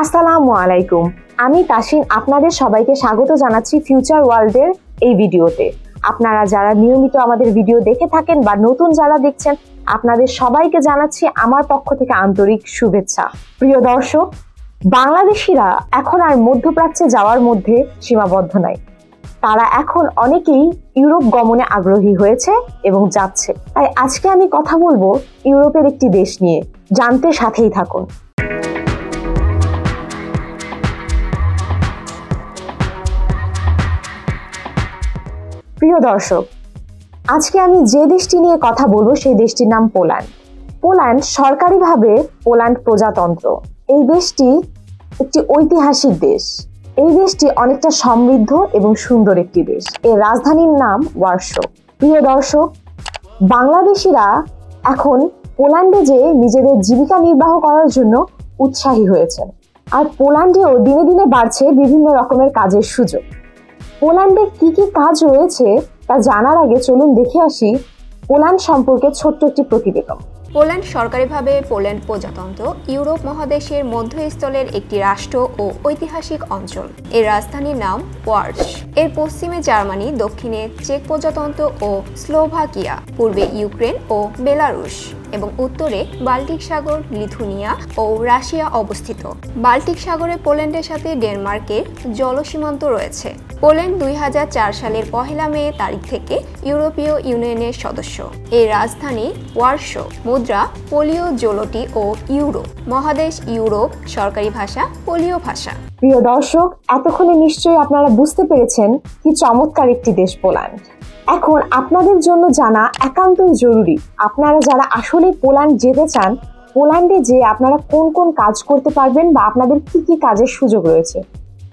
আসসালামু আলাইকুম। আমি তাসিন, আপনাদের সবাইকে স্বাগত জানাচ্ছি ফিউচার ওয়ার্ল্ডের এই ভিডিওতে। আপনারা যারা নিয়মিত আমাদের ভিডিও দেখে থাকেন বা নতুন যারা দেখছেন, আপনাদের সবাইকে জানাচ্ছি আমার পক্ষ থেকে আন্তরিক শুভেচ্ছা। প্রিয় দর্শক, বাংলাদেশিরা এখন আর মধ্যপ্রাচ্যে যাওয়ার মধ্যে সীমাবদ্ধ নাই তারা এখন অনেকেই ইউরোপ গমনে আগ্রহী হয়েছে এবং যাচ্ছে। তাই আজকে আমি কথা বলব ইউরোপের একটি দেশ নিয়ে। জানতে সাথেই থাকুন। প্রিয় দর্শক, আজকে আমি যে দেশটি নিয়ে কথা বলব সেই দেশটির নাম পোল্যান্ড। পোল্যান্ড সরকারিভাবে পোল্যান্ড প্রজাতন্ত্র। এই দেশটি একটি ঐতিহাসিক দেশ। এই দেশটি অনেকটা সমৃদ্ধ এবং সুন্দর একটি দেশ। এর রাজধানীর নাম ওয়ার্শো। প্রিয় দর্শক, বাংলাদেশিরা এখন পোল্যান্ডে যে নিজেদের জীবিকা নির্বাহ করার জন্য উৎসাহী হয়েছে আর পোল্যান্ডেও দিনে দিনে বাড়ছে বিভিন্ন রকমের কাজের সুযোগ। পোল্যান্ডে কি কি কাজ রয়েছে তা জানার আগে চলুন দেখে আসি পোল্যান্ড সম্পর্কে ছোট্ট একটি প্রতিবেদন। পোল্যান্ড সরকারিভাবে পোল্যান্ড প্রজাতন্ত্র, ইউরোপ মহাদেশের মধ্যস্থলের একটি রাষ্ট্র ও ঐতিহাসিক অঞ্চল। এর রাজধানীর নাম ওয়ার্স। এর পশ্চিমে জার্মানি, দক্ষিণে চেক প্রজাতন্ত্র ও স্লোভাকিয়া, পূর্বে ইউক্রেন ও বেলারুশ, এবং উত্তরে বাল্টিক সাগর, লিথুনিয়া ও রাশিয়া অবস্থিত। বাল্টিক সাগরে পোল্যান্ডের সাথে ডেনমার্কের জলসীমান্ত রয়েছে। পোল্যান্ড দুই হাজার চার সালের পহেলা মে তারিখ থেকে ইউরোপীয় ইউনিয়নের সদস্য। এর রাজধানী ওয়ার্শো, মুদ্রা পোলিও জোলটি ও ইউরো। মহাদেশ ইউরোপ, সরকারি ভাষা পোলিও ভাষা। প্রিয় দর্শক, এতক্ষণে নিশ্চয়ই আপনারা বুঝতে পেরেছেন কি চমৎকার একটি দেশ পোল্যান্ড। এখন আপনাদের জন্য জানা একান্তই জরুরি, আপনারা যারা আসলে পোল্যান্ড যেতে চান, পোল্যান্ডে যে আপনারা কোন কোন কাজ করতে পারবেন বা আপনাদের কি কি কাজের সুযোগ রয়েছে।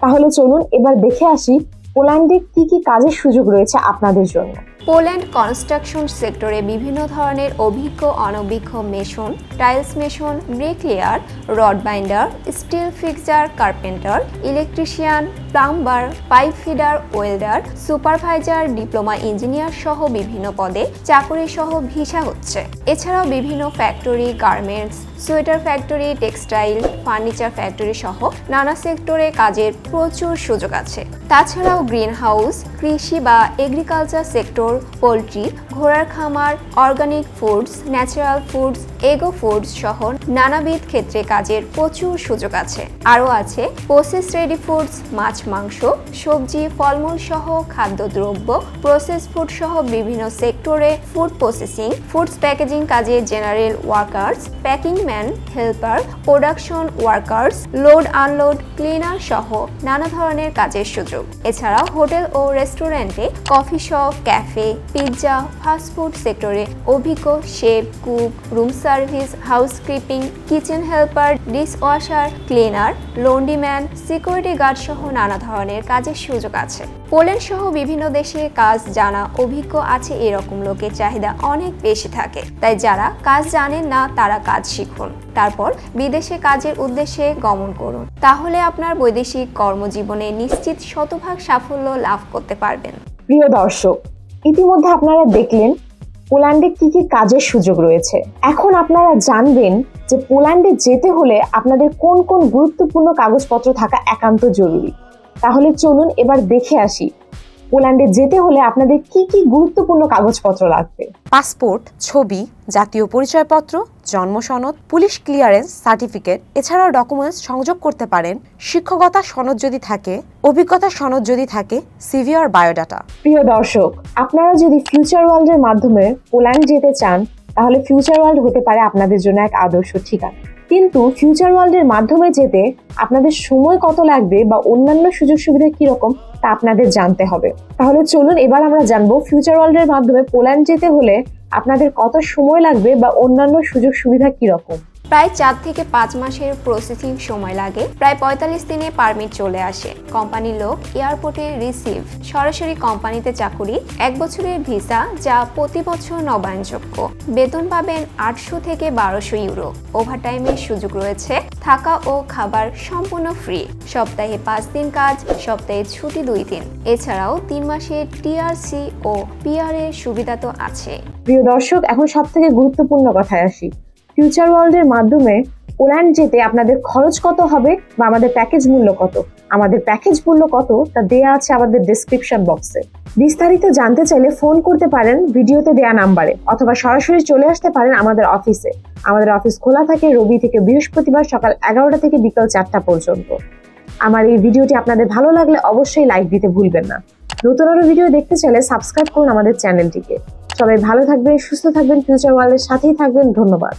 তাহলে চলুন এবার দেখে আসি পোল্যান্ডে কি কি কাজের সুযোগ রয়েছে আপনাদের জন্য? পোল্যান্ড কনস্ট্রাকশন সেক্টরে বিভিন্ন ধরনের অভিজ্ঞ অনভিজ্ঞ mason, tiles mason bricklayer rod binder, steel fixer, carpenter, electrician, plumber, pipe fitter, welder, supervisor, diploma engineer সহ বিভিন্ন পদে চাকরি সহ ভিসা হচ্ছে। এছাড়াও বিভিন্ন factory, garments sweater factory, textile, furniture factory সহ নানা সেক্টরে কাজের প্রচুর সুযোগ আছে। তাছাড়াও গ্রিন হাউস কৃষি বা এগ্রিকালচার সেক্টর, পোলট্রি, ঘোড়ার খামার, organic foods, natural foods, agro foods সহ নানাবিধ ক্ষেত্রে কাজের প্রচুর সুযোগ আছে। আরও আছে প্রসেস রেডি ফুডস মাছ, মাংস, সবজি, ফলমূল সহ খাদ্যদ্রব্য প্রসেস ফুড সহ বিভিন্ন সেক্টরে ফুড প্রসেসিং ফুডস প্যাকেজিং কাজে general workers packing man helper production workers load unload cleaner সহ নানা ধরনের কাজের সুযোগ। এছাড়া হোটেল ও রেস্টুরেন্টে coffee shop, cafe, pizza fast food সেক্টরে অভিজ্ঞ chef, cook, room service housekeeping kitchen helper dish washer cleaner, laundryman, security guard সহ নানা ধরনের কাজের সুযোগ আছে। পোল্যান্ড সহ বিভিন্ন দেশে কাজ জানা অভিজ্ঞ আছে এরকম লোকের চাহিদা অনেক বেশি থাকে। তাই যারা কাজ জানেন না, তারা কাজ শিখুন। তারপর বিদেশে কাজের উদ্দেশ্যে গমন করুন। তাহলে আপনার বৈদেশিক কর্মজীবনে নিশ্চিত শতভাগ সাফল্য লাভ করতে পারবেন। প্রিয় দর্শক ইতিমধ্যে আপনারা দেখলেন পোল্যান্ডে কি কি কাজের সুযোগ রয়েছে। এখন আপনারা জানবেন যে পোল্যান্ডে যেতে হলে আপনাদের কোন কোন গুরুত্বপূর্ণ কাগজপত্র থাকা একান্ত জরুরি। তাহলে চলুন এবার দেখে আসি পোল্যান্ডে যেতে হলে আপনাদের কি কি গুরুত্বপূর্ণ কাগজপত্র লাগবে? পাসপোর্ট ছবি জাতীয় পরিচয়পত্র জন্ম সনদ পুলিশ ক্লিয়ারেন্স সার্টিফিকেট এছাড়াও ডকুমেন্টস সংযোগ করতে পারেন। শিক্ষকতা সনদ যদি থাকে অভিজ্ঞতা সনদ যদি থাকে সিভি আর বায়োডাটা প্রিয় দর্শক আপনারা যদি ফিউচার ওয়ার্ল্ডের মাধ্যমে পোল্যান্ড যেতে চান তাহলে ফিউচার ওয়ার্ল্ড হতে পারে আপনাদের জন্য এক আদর্শ ঠিকানা। কিন্তু ফিউচার ওয়ার্ল্ডের মাধ্যমে যেতে আপনাদের সময় কত লাগবে বা অন্যান্য সুযোগ সুবিধা কীরকম? তা আপনাদের জানতে হবে। তাহলে চলুন এবার আমরা জানব ফিউচার ওয়ার্ল্ডের মাধ্যমে পোল্যান্ড যেতে হলে আপনাদের কত সময় লাগবে বা অন্যান্য সুযোগ সুবিধা কীরকম? প্রায় চার থেকে পাঁচ মাসের প্রসেসিং সময় লাগে। প্রায় পঁয়তাল্লিশ দিনে পারমিট চলে আসে। কোম্পানির লোক এয়ারপোর্টে রিসিভ সরাসরি কোম্পানিতে চাকুরি, এক বছরের ভিসা যা প্রতি বছর নবায়নযোগ্য। বেতন পাবেন আটশো থেকে বারোশো ইউরো। ওভারটাইমের সুযোগ রয়েছে থাকা ও খাবার সম্পূর্ণ ফ্রি সপ্তাহে পাঁচ দিন কাজ, সপ্তাহে ছুটি দুই দিন। এছাড়াও তিন মাসে টিআরসি ও পিআর এর সুবিধা তো আছে। প্রিয় দর্শক, এখন সব থেকে গুরুত্বপূর্ণ কথায় আসি। ফিউচার ওয়ার্ল্ডের মাধ্যমে পোল্যান্ড যেতে আপনাদের খরচ কত হবে বা আমাদের প্যাকেজ মূল্য কত? আমাদের প্যাকেজ মূল্য কত তা দেয়া আছে আমাদের ডিসক্রিপশন বক্সে বিস্তারিত জানতে চাইলে ফোন করতে পারেন ভিডিওতে দেয়া নাম্বারে অথবা সরাসরি চলে আসতে পারেন আমাদের অফিসে আমাদের অফিস খোলা থাকে রবি থেকে বৃহস্পতিবার সকাল এগারোটা থেকে বিকাল চারটা পর্যন্ত। আমার এই ভিডিওটি আপনাদের ভালো লাগলে অবশ্যই লাইক দিতে ভুলবেন না। নতুন আরও ভিডিও দেখতে চাইলে সাবস্ক্রাইব করুন আমাদের চ্যানেলটিকে সবাই ভালো থাকবেন, সুস্থ থাকবেন ফিউচার ওয়ার্ল্ডের সাথেই থাকবেন। ধন্যবাদ।